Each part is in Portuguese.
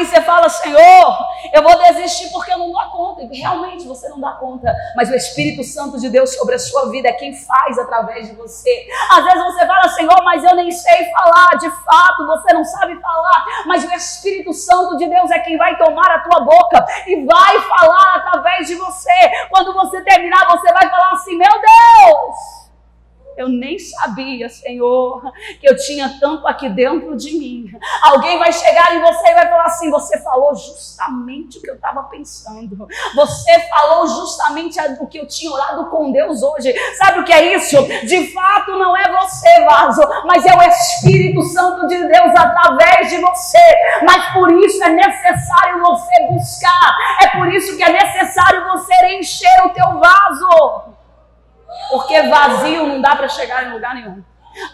Aí você fala, Senhor, eu vou desistir porque eu não dou conta. E realmente você não dá conta. Mas o Espírito Santo de Deus sobre a sua vida é quem faz através de você. Às vezes você fala, Senhor, mas eu nem sei falar. De fato, você não sabe falar. Mas o Espírito Santo de Deus é quem vai tomar a tua boca e vai falar através de você. Quando você terminar, você vai falar assim: Meu Deus! Eu nem sabia, Senhor, que eu tinha tanto aqui dentro de mim. Alguém vai chegar em você e vai falar assim: Você falou justamente o que eu estava pensando. Você falou justamente o que eu tinha orado com Deus hoje. Sabe o que é isso? De fato, não é você, vaso, mas é o Espírito Santo de Deus através de você. Mas por isso é necessário você buscar. É por isso que é necessário você encher o teu vaso. Porque vazio não dá para chegar em lugar nenhum.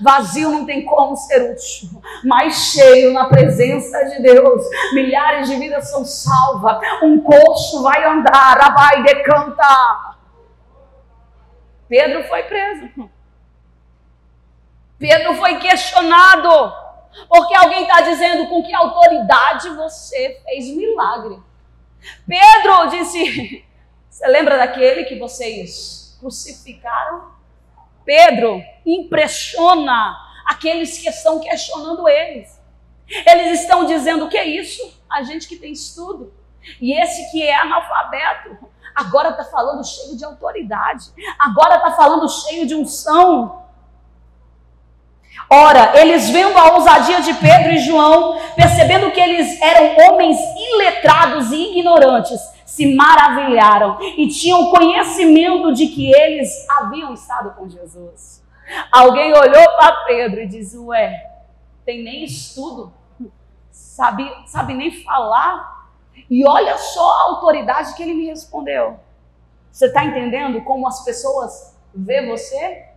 Vazio não tem como ser útil, mas cheio na presença de Deus. Milhares de vidas são salvas. Um coxo vai andar, vai decanta. Pedro foi preso. Pedro foi questionado. Porque alguém está dizendo com que autoridade você fez milagre. Pedro disse: Você lembra daquele que vocês crucificaram. Pedro impressiona aqueles que estão questionando eles. Eles estão dizendo: o que é isso? A gente que tem estudo. E esse que é analfabeto, agora está falando cheio de autoridade, agora está falando cheio de unção. Ora, eles vendo a ousadia de Pedro e João, percebendo que eles eram homens iletrados e ignorantes, se maravilharam e tinham conhecimento de que eles haviam estado com Jesus. Alguém olhou para Pedro e disse: Ué, tem nem estudo, sabe, sabe nem falar. E olha só a autoridade que ele me respondeu. Você está entendendo como as pessoas vê você?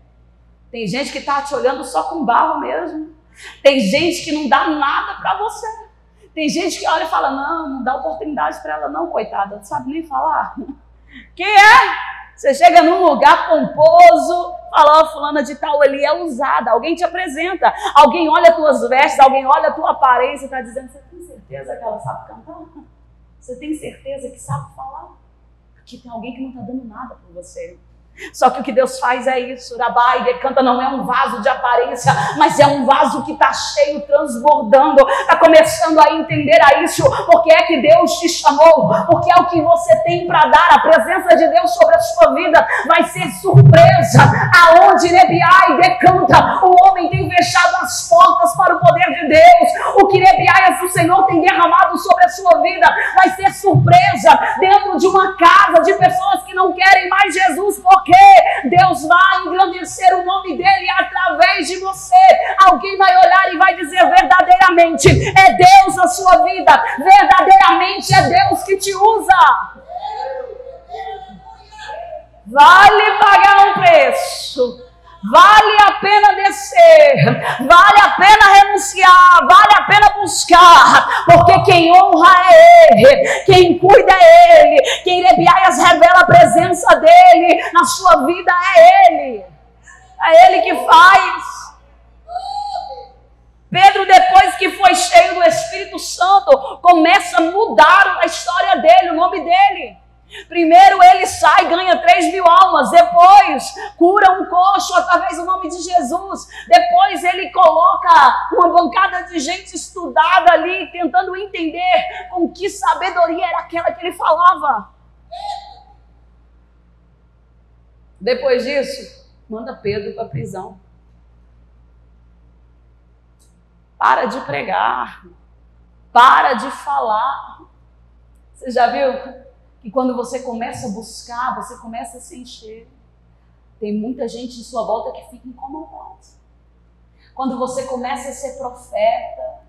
Tem gente que está te olhando só com barro mesmo. Tem gente que não dá nada para você. Tem gente que olha e fala: não, não dá oportunidade para ela, não, coitada, não sabe nem falar. Quem é? Você chega num lugar pomposo, fala, oh, fulana de tal ali é usada, alguém te apresenta, alguém olha tuas vestes, alguém olha a tua aparência e está dizendo, você tem certeza que ela sabe cantar? Você tem certeza que sabe falar? Aqui tem alguém que não está dando nada por você. Só que o que Deus faz é isso. Rabai decanta não é um vaso de aparência, mas é um vaso que está cheio, transbordando. Está começando a entender a isso. Porque é que Deus te chamou. Porque é o que você tem para dar. A presença de Deus sobre a sua vida vai ser surpresa. Aonde Nebiai decanta, o homem tem fechado as portas para o poder de Deus. O que Nebiai, o Senhor, tem derramado sobre a sua vida vai ser surpresa dentro de uma casa de pessoas que não querem mais Jesus. Porque porque Deus vai engrandecer o nome dele através de você. Alguém vai olhar e vai dizer verdadeiramente: é Deus a sua vida, verdadeiramente é Deus que te usa. Vale pagar um preço. Vale a pena descer, vale a pena renunciar, vale a pena buscar, porque quem honra é Ele, quem cuida é Ele, quem revela a presença dEle na sua vida é Ele, é Ele que faz. Pedro, depois que foi cheio do Espírito Santo, começa a mudar a história dele, o nome dele. Primeiro ele sai, ganha 3 mil almas. Depois cura um coxo através do nome de Jesus. Depois ele coloca uma bancada de gente estudada ali, tentando entender com que sabedoria era aquela que ele falava. Depois disso, manda Pedro para a prisão. Para de pregar. Para de falar. Você já viu? que quando você começa a buscar, você começa a se encher. Tem muita gente em sua volta que fica incomodada. Quando você começa a ser profeta,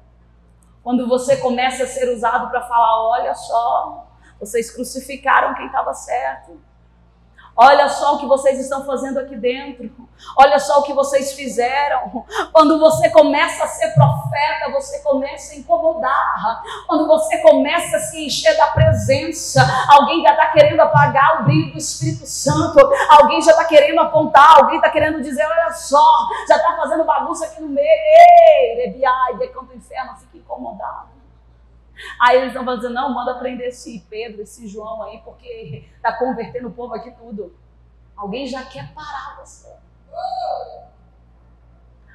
quando você começa a ser usado para falar: olha só, vocês crucificaram quem estava certo. Olha só o que vocês estão fazendo aqui dentro. Olha só o que vocês fizeram. Quando você começa a ser profeta, você começa a incomodar. Quando você começa a se encher da presença, alguém já está querendo apagar o brilho do Espírito Santo. Alguém já está querendo apontar. Alguém está querendo dizer: olha só, já está fazendo bagunça aqui no meio. Ei, Lebiai, decanta o inferno, fica incomodado. Aí eles estão falando, não, manda prender esse Pedro, esse João aí, porque está convertendo o povo aqui tudo. Alguém já quer parar você.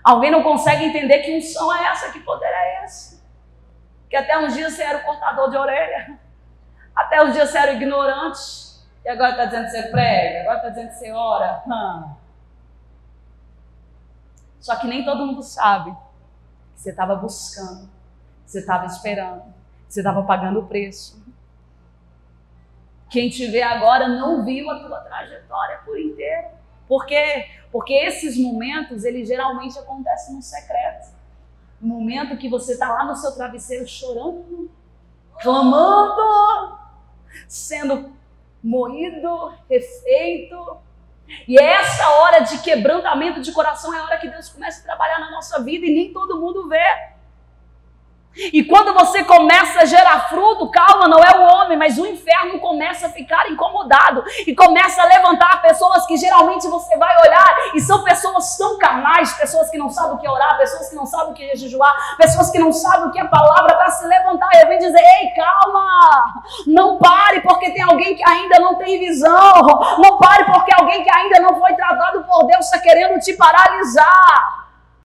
Alguém não consegue entender que unção é essa, que poder é esse. Que até um dia você era o cortador de orelha. Até um dia você era o ignorante. E agora está dizendo que você prega. Agora está dizendo que você ora. Hum. Só que nem todo mundo sabe que você estava buscando. Que você estava esperando. Você estava pagando o preço. Quem te vê agora não viu a tua trajetória por inteiro. Por quê? Porque esses momentos, eles geralmente acontecem no secreto. No momento que você está lá no seu travesseiro chorando, clamando, sendo moído, refeito. E é essa hora de quebrantamento de coração é a hora que Deus começa a trabalhar na nossa vida e nem todo mundo vê. E quando você começa a gerar fruto, calma, não é o homem, mas o inferno começa a ficar incomodado e começa a levantar pessoas que geralmente você vai olhar e são pessoas tão carnais, pessoas que não sabem o que é orar, pessoas que não sabem o que é jejuar, pessoas que não sabem o que é palavra para se levantar e vem dizer: "Ei, calma! Não pare porque tem alguém que ainda não tem visão. Não pare porque alguém que ainda não foi tratado por Deus está querendo te paralisar."